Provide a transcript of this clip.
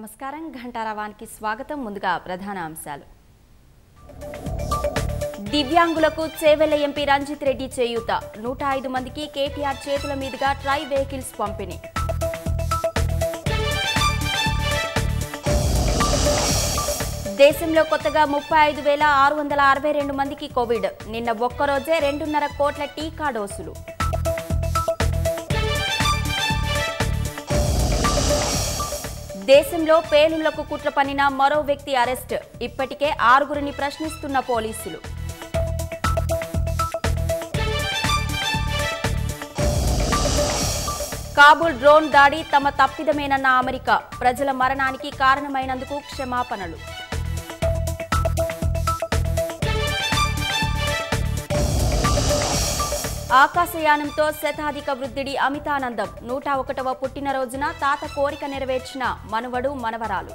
నమస్కారం. ఘంటారావానికి స్వాగతం. ముందుగా ప్రధాన అంశాలు. దివ్యాంగులకు చేవెళ్ళ ఎంపీ రంజిత్ రెడ్డి చేయూత. నూట ఐదు మందికి కేటీఆర్ చేతుల మీదుగా ట్రై వెహికల్స్ పంపిణీ. దేశంలో కొత్తగా ముప్పై ఐదు వేల ఆరు వందల అరవై రెండు మందికి కోవిడ్. నిన్న ఒక్కరోజే రెండున్నర కోట్ల టీకా డోసులు. దేశంలో పేలుళ్ళకు కుట్ర పనిన మరో వ్యక్తి అరెస్ట్. ఇప్పటికే ఆరుగురిని ప్రశ్నిస్తున్న పోలీసులు. కాబూల్ డ్రోన్ దాడి తమ తప్పిదమేనన్న అమెరికా. ప్రజల మరణానికి కారణమైనందుకు క్షమాపణలు. ఆకాశయానంతో శతాధిక వృద్ధుడి అమితానందం నూట ఒకటవ పుట్టినరోజున తాత కోరిక నెరవేర్చిన మనవడు మనవరాలు.